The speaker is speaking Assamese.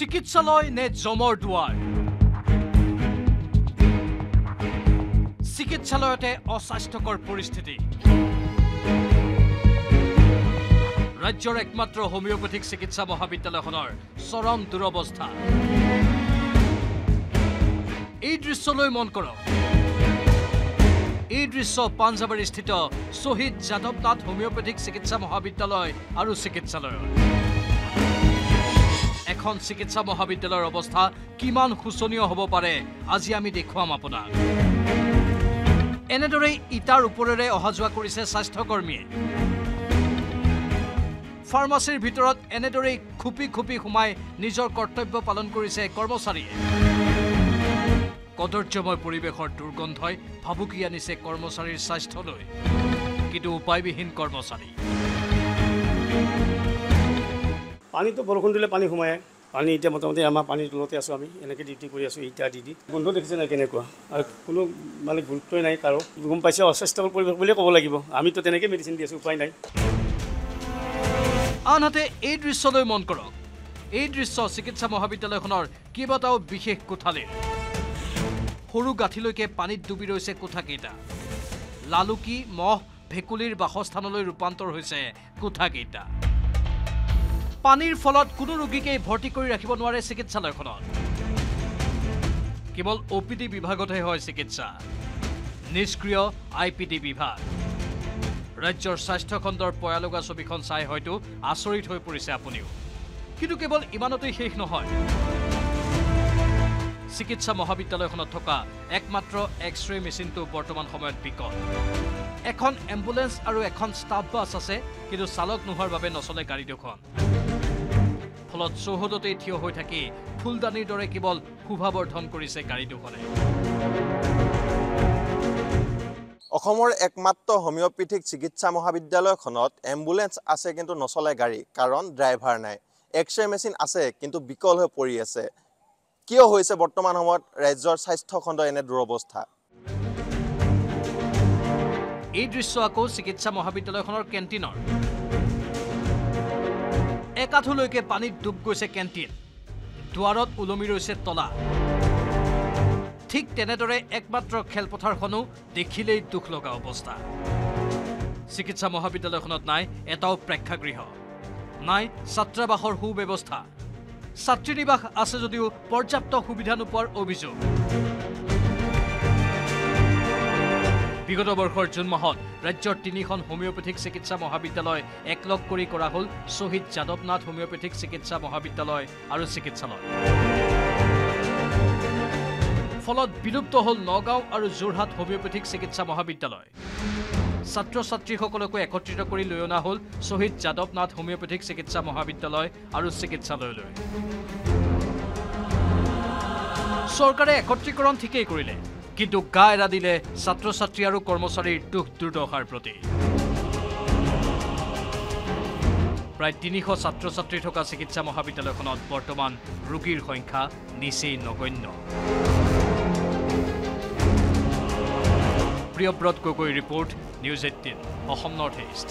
চিকিৎসালয় নে জমৰ দুৱাৰ? চিকিৎসালয়তে অস্বাস্থ্যকৰ পৰিস্থিতি। ৰাজ্যৰ একমাত্ৰ হোমিঅপেথিক চিকিৎসা মহাবিদ্যালয়খনৰ চৰম দুৰৱস্থা। এই দৃশ্যলৈ মন কৰক। এই দৃশ্য পাঞ্জাৱাৰীস্থিত শ্বহীদ যাদৱ নাথ হোমিঅপেথিক চিকিৎসা মহাবিদ্যালয় আৰু চিকিৎসালয়ৰ। এখন চিকিৎসা মহাবিদ্যালয়ৰ অৱস্থা কিমান শোচনীয় হ'ব পাৰে আজি আমি দেখুৱাম আপোনাক। এনেদৰেই ইটাৰ ওপৰেৰে অহা যোৱা কৰিছে স্বাস্থ্যকৰ্মীয়ে। ফাৰ্মাচীৰ ভিতৰত এনেদৰেই খুপি খুপি সোমাই নিজৰ কৰ্তব্য পালন কৰিছে কৰ্মচাৰীয়ে। কদৰ্যময় পৰিৱেশৰ দুৰ্গন্ধই ভাবুকি আনিছে কৰ্মচাৰীৰ স্বাস্থ্যলৈ। কিন্তু উপায়বিহীন কৰ্মচাৰী। পানীটো বৰষুণ দিলে পানী সোমায়। পানী এতিয়া মোটামুটি আমাৰ পানীৰ তলতে আছোঁ আমি এনেকৈ ডিউটি কৰি আছোঁ ইটা দি দি। গোন্ধ দেখিছে নাই কেনেকুৱা? আৰু কোনো মানে গুৰুত্বই নাই কাৰো। গম পাইছে অস্বাস্থ্যকৰ পৰিৱেশ বুলিয়ে ক'ব লাগিব। আমিতো তেনেকৈ মেডিচিন দি আছোঁ উপায় নাই। আনহাতে এই দৃশ্যলৈ মন কৰক। এই দৃশ্য চিকিৎসা মহাবিদ্যালয়খনৰ কেইবাটাও বিশেষ কোঠালীৰ। সৰু গাঁঠিলৈকে পানীত ডুবি ৰৈছে কোঠাকেইটা। লালুকি মহ ভেকুলীৰ বাসস্থানলৈ ৰূপান্তৰ হৈছে কোঠাকেইটা। পানীৰ ফলত কোনো ৰোগীকেই ভৰ্তি কৰি ৰাখিব নোৱাৰে চিকিৎসালয়খনত। কেৱল অ' পি ডি বিভাগতহে হয় চিকিৎসা। নিষ্ক্ৰিয় আই পি ডি বিভাগ ৰাজ্যৰ স্বাস্থ্যখণ্ডৰ পয়ালগা ছবিখন চাই হয়তো আচৰিত হৈ পৰিছে আপুনিও। কিন্তু কেৱল ইমানতেই শেষ নহয়। চিকিৎসা মহাবিদ্যালয়খনত থকা একমাত্ৰ এক্স ৰে মেচিনটো বৰ্তমান সময়ত বিকল। এখন এম্বুলেন্স আৰু এখন ষ্টাফ বাছ আছে কিন্তু চালক নোহোৱাৰ বাবে নচলে গাড়ী দুখন। ফলত চৌহদতেই থিয় হৈ থাকি ফুলদানিৰ দৰে কেৱল শোভাবৰ্ধন কৰিছে গাড়ী দুখনে। অসমৰ একমাত্ৰ হোমিঅ'পেথিক চিকিৎসা মহাবিদ্যালয়খনত এম্বুলেন্স আছে কিন্তু নচলে গাড়ী কাৰণ ড্ৰাইভাৰ নাই। এক্স ৰে মেচিন আছে কিন্তু বিকল হৈ পৰি আছে। কিয় হৈছে বৰ্তমান সময়ত ৰাজ্যৰ স্বাস্থ্যখণ্ড এনে দুৰৱস্থা? এই দৃশ্য আকৌ চিকিৎসা মহাবিদ্যালয়খনৰ কেণ্টিনৰ। একাঠুলৈকে পানীত ডুব গৈছে কেণ্টিন। দুৱাৰত ওলমি ৰৈছে তলা। ঠিক তেনেদৰে একমাত্ৰ খেলপথাৰখনো দেখিলেই দুখ লগা অৱস্থা। চিকিৎসা মহাবিদ্যালয়খনত নাই এটাও প্ৰেক্ষাগৃহ। নাই ছাত্ৰাবাসৰ সুব্যৱস্থা। ছাত্ৰীনিবাস আছে যদিও পৰ্যাপ্ত সুবিধা নোপোৱাৰ অভিযোগ। বিগত বৰ্ষৰ জুন মাহত ৰাজ্যৰ তিনিখন হোমিঅ'পেথিক চিকিৎসা মহাবিদ্যালয় একলগ কৰি কৰা হ'ল শ্বহীদ যাদৱ নাথ হোমিঅ'পেথিক চিকিৎসা মহাবিদ্যালয় আৰু চিকিৎসালয়। ফলত বিলুপ্ত হ'ল নগাঁও আৰু যোৰহাট হোমিঅ'পেথিক চিকিৎসা মহাবিদ্যালয়। ছাত্ৰ ছাত্ৰীসকলকো একত্ৰিত কৰি লৈ অনা হ'ল শ্বহীদ যাদৱ নাথ হোমিঅ'পেথিক চিকিৎসা মহাবিদ্যালয় আৰু চিকিৎসালয়লৈ। চৰকাৰে একত্ৰীকৰণ ঠিকেই কৰিলে। কিন্তু গা এৰা দিলে ছাত্ৰ ছাত্ৰী আৰু কৰ্মচাৰীৰ দুখ দুৰ্দশাৰ প্ৰতি। প্ৰায় তিনিশ ছাত্ৰ ছাত্ৰী থকা চিকিৎসা মহাবিদ্যালয়খনত বৰ্তমান ৰোগীৰ সংখ্যা নিচেই নগণ্য। Priyabrata Gogoi report news eighteen Assam north east.